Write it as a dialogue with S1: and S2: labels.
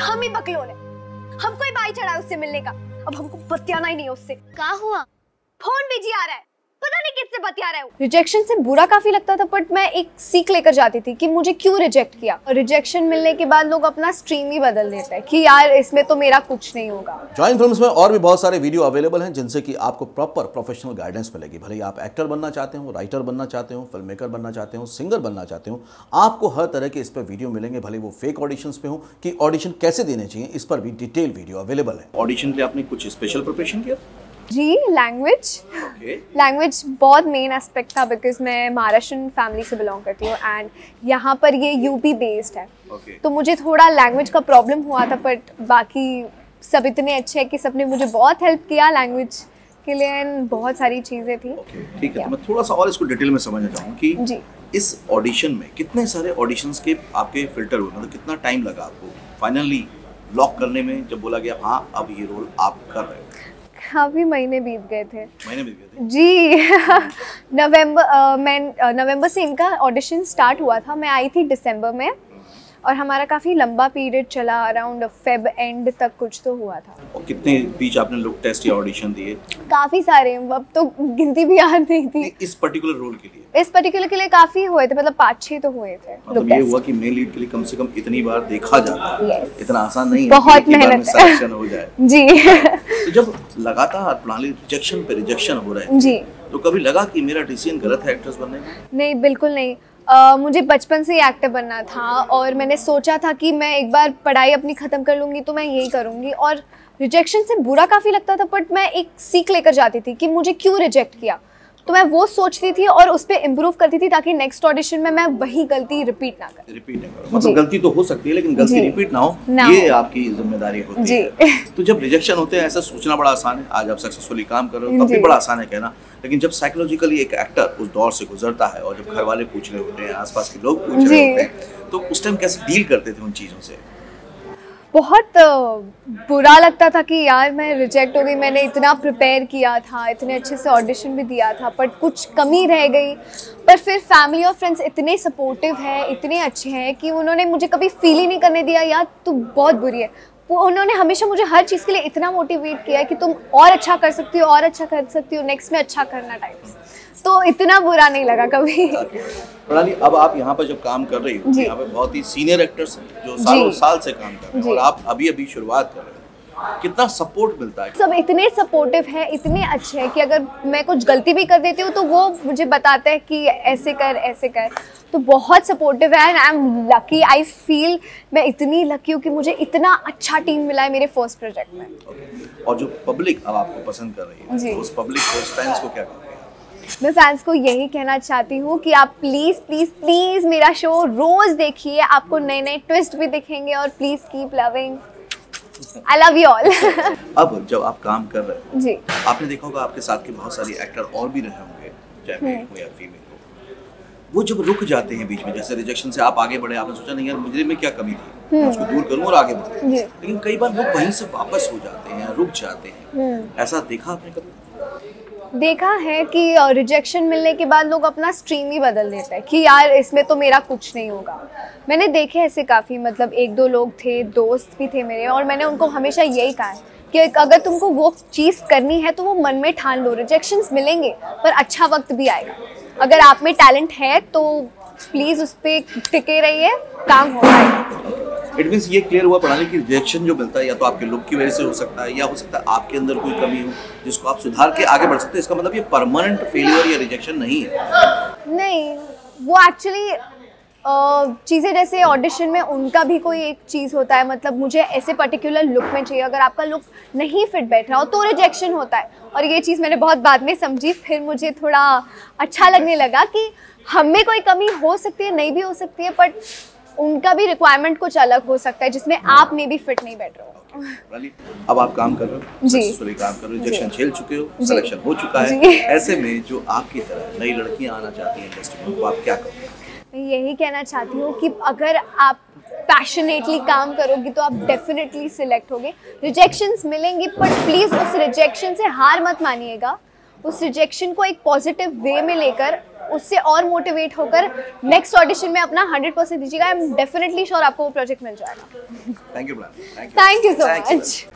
S1: हम ही बकलोल है। हम कोई बाई चढ़ा है उससे मिलने का। अब हमको बतियाना ही नहीं है उससे।
S2: क्या हुआ?
S1: फ़ोन बिज़ी आ रहा है। पता नहीं किससे बतिया रहे हो। रिजेक्शन से बुरा काफ़ी लगता था बट मैं एक सीख लेकर जाती थी कि मुझे क्यों रिजेक्ट किया। और रिजेक्शन मिलने के बाद लोग अपना स्ट्रीम ही बदल देते हैं कि यार इसमें तो मेरा कुछ नहीं होगा।
S3: जॉइन फिल्म्स में और भी बहुत सारे वीडियो अवेलेबल हैं जिनसे कि आपको प्रॉपर प्रोफेशनल गाइडेंस मिलेगी। भले ही आप एक्टर बनना चाहते हो राइटर बनना चाहते हो फ़िल्म मेकर बनना चाहते हो सिंगर बनना चाहते हो आपको हर तरह के इस पर वीडियो मिलेंगे भले वो फेक ऑडिशन पे हो कि ऑडिशन कैसे देने चाहिए इस पर भी डिटेल वीडियो अवेलेबल है। ऑडिशन के लिए आपने कुछ स्पेशल प्रिपरेशन किया?
S1: जी लैंग्वेज लैंग्वेज बहुत मेन एस्पेक्ट था बिकॉज़ मैं महाराष्ट्र फैमिली से बिलोंग करती हूँ एंड यहाँ पर ये यूपी बेस्ड है।
S3: ओके
S1: तो मुझे थोड़ा लैंग्वेज का प्रॉब्लम हुआ था बट बाकी सब इतने अच्छे हैं कि सबने मुझे बहुत हेल्प किया लैंग्वेज के लिए एंड बहुत सारी चीज़ें थी।
S3: ओके ठीक है तो मैं थोड़ा सा और इसको डिटेल में समझना चाहूँ कि
S1: जी।
S3: इस ऑडिशन में कितने सारे ऑडिशंस के आपके फ़िल्टर हुए मतलब कितना टाइम लगा आपको फाइनली लॉक करने में जब बोला गया हाँ अब ये रोल आप कर रहे हो
S1: काफ़ी महीने बीत गए थे।
S3: महीने बीत गए थे।
S1: जी नवंबर मैं नवंबर से इनका ऑडिशन स्टार्ट हुआ था। मैं आई थी दिसंबर में और हमारा काफ़ी लंबा पीरियड चला अराउंड फेब एंड तक कुछ तो हुआ था।
S3: और कितने बीच आपने लुक टेस्ट या ऑडिशन दिए?
S1: काफ़ी सारे अब तो गिनती भी याद नहीं थी।
S3: इस पर्टिकुलर रोल के लिए।
S1: इस पर्टिकुलर के लिए काफ़ी हुए थे मतलब पाँच छः तो हुए थे।
S3: मतलब ये हुआ कि मेन लीड के लिए कम से कम इतनी बार देखा जाता है।
S1: Yes.
S3: इतना आसान नहीं है
S1: बहुत
S3: ही में
S1: मेहनत। हो
S3: जाए।
S1: जी।
S3: तो जब लगातार प्रणाली रिजेक्शन पे रिजेक्शन हो रहे हैं
S1: जी।
S3: तो कभी लगा कि मेरा डिसीज़न गलत है एक्ट्रेस बनने का?
S1: नहीं बिल्कुल नहीं। अ, मुझे बचपन से ही एक्टर बनना था और मैंने सोचा था कि मैं एक बार पढ़ाई अपनी ख़त्म कर लूँगी तो मैं यही करूँगी और रिजेक्शन से बुरा काफ़ी लगता था बट मैं एक सीख लेकर जाती थी कि मुझे क्यों रिजेक्ट किया? तो मैं वो सोचती थी और उस पर इम्प्रूव करती थी ताकि नेक्स्ट ऑडिशन में मैं वही गलती रिपीट ना करूँ।
S3: रिपीट नहीं करो। मतलब गलती तो हो सकती है लेकिन गलती रिपीट ना हो
S1: ना
S3: ये
S1: हो।
S3: आपकी ज़िम्मेदारी होती
S1: जी।
S3: है। तो जब रिजेक्शन होते हैं ऐसा सोचना बड़ा आसान है। आज आप सक्सेसफुली काम कर रहे हो तब भी बड़ा आसान है कहना। लेकिन जब साइकोलॉजिकली एक एक्टर उस दौर से गुजरता है और जब घर वाले पूछ रहे होते हैं आसपास के लोग पूछ रहे होते हैं तो उस टाइम कैसे डील करते थे उन चीज़ों से?
S1: बहुत बुरा लगता था कि यार मैं रिजेक्ट हो गई, मैंने इतना प्रिपेयर किया था, इतने अच्छे से ऑडिशन भी दिया था बट कुछ कमी रह गई। पर फिर फैमिली और फ्रेंड्स इतने सपोर्टिव हैं, इतने अच्छे हैं कि उन्होंने मुझे कभी फील ही नहीं करने दिया, यार, तू बहुत बुरी है। उन्होंने हमेशा मुझे हर चीज़ के लिए इतना मोटिवेट किया कि तुम और अच्छा कर सकती हो, और अच्छा कर सकती हो नेक्स्ट में अच्छा करना टाइम्स तो इतना बुरा नहीं लगा कभी।
S3: प्रणाली अब आप यहाँ पर जब काम कर रही हो यहाँ पे बहुत ही सीनियर एक्टर्स हैं जो सालों साल से काम कर रहे हैं और आप अभी अभी शुरुआत कर रहे हो। कितना सपोर्ट मिलता है?
S1: सब इतने सपोर्टिव है इतने अच्छे हैं कि अगर मैं कुछ गलती भी कर देती हूँ तो वो मुझे बताते हैं कि ऐसे कर ऐसे कर। तो बहुत सपोर्टिव है and I am lucky I feel मैं इतनी लकी हूँ कि मुझे इतना अच्छा टीम मिला है मेरे फ़र्स्ट प्रोजेक्ट में।
S3: Okay. और जो पब्लिक अब आपको पसंद कर रही है। तो उस पब्लिक को क्या
S1: मैं फैंस को यही कहना चाहती हूँ कि आप प्लीज़ प्लीज़ प्लीज़ मेरा शो रोज़ देखिए। आपको नए नए ट्विस्ट भी दिखेंगे और please keep loving I love you all
S3: अब जब आप काम कर रहे हो
S1: जी।
S3: आपने देखा होगा आपके साथ के बहुत सारे एक्टर और भी रहे होंगे चाहे मेल हो या फीमेल वो जब रुक जाते हैं बीच में जैसे रिजेक्शन से आप आगे बढ़े आपने सोचा नहीं यार मुझे में क्या कमी थी? मैं उसको दूर करूँ और आगे बढ़ूँ। लेकिन कई बार लोग वहीं से वापस हो जाते हैं रुक जाते हैं। ऐसा देखा आपने कभी?
S1: देखा है कि रिजेक्शन मिलने के बाद लोग अपना स्ट्रीम ही बदल देते हैं कि यार, इसमें तो मेरा कुछ नहीं होगा। मैंने देखे ऐसे काफ़ी मतलब एक दो लोग थे, दोस्त भी थे मेरे, और मैंने उनको हमेशा यही कहा है कि अगर तुमको वो चीज़ करनी है तो वो मन में ठान लो रिजेक्शंस मिलेंगे, पर अच्छा वक्त भी आएगा। अगर आप में टैलेंट है तो प्लीज़ उस पर टिके रहिए, काम हो जाएगा।
S3: इट मीन्स ये क्लियर हुआ प्रणाली की रिजेक्शन जो मिलता है, या तो आपके लुक की वजह से हो सकता है, या हो सकता है आपके अंदर कोई कमी हो, जिसको आप सुधार के आगे बढ़ सकते हैं। इसका मतलब ये परमानेंट फेलियर या रिजेक्शन नहीं है।
S1: नहीं, वो एक्चुअली चीज़ें जैसे ऑडिशन में उनका भी कोई एक चीज़ होता है मतलब मुझे ऐसे पर्टिकुलर लुक में चाहिए। अगर आपका लुक नहीं फिट बैठ रहा हो तो रिजेक्शन होता है। और ये चीज़ मैंने बहुत बाद में समझी, फिर मुझे थोड़ा अच्छा लगने लगा कि हम में कोई कमी हो सकती है, नहीं भी हो सकती है बट उनका भी रिक्वायरमेंट कुछ अलग हो सकता है जिसमें आप में भी फिट नहीं बैठ रहे हो।
S3: अब आप काम कर रहे हो
S1: जी।
S3: काम कर रहे हो रिजेक्शन झेल चुके हो सिलेक्शन हो चुका है। ऐसे में जो आपकी तरह नई लड़कियाँ आना चाहती हैं इंडस्ट्री में वो आप क्या करोगे?
S1: मैं यही कहना चाहती हूँ कि अगर आप पैशनेटली काम करोगी तो आप डेफिनेटली सिलेक्ट होगे। रिजेक्शंस मिलेंगी बट प्लीज़ उस रिजेक्शन से हार मत मानिएगा। उस रिजेक्शन को एक पॉजिटिव वे में लेकर उससे और मोटिवेट होकर नेक्स्ट ऑडिशन में अपना हंड्रेड परसेंट दीजिएगा। आई एम डेफिनेटली श्योर आपको वो प्रोजेक्ट मिल जाएगा।
S3: Thank you thank you
S1: so much